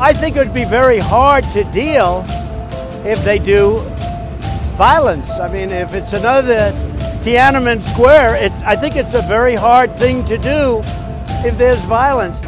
I think it would be very hard to deal if they do violence. I mean, if it's another Tiananmen Square, it's, I think it's a very hard thing to do if there's violence.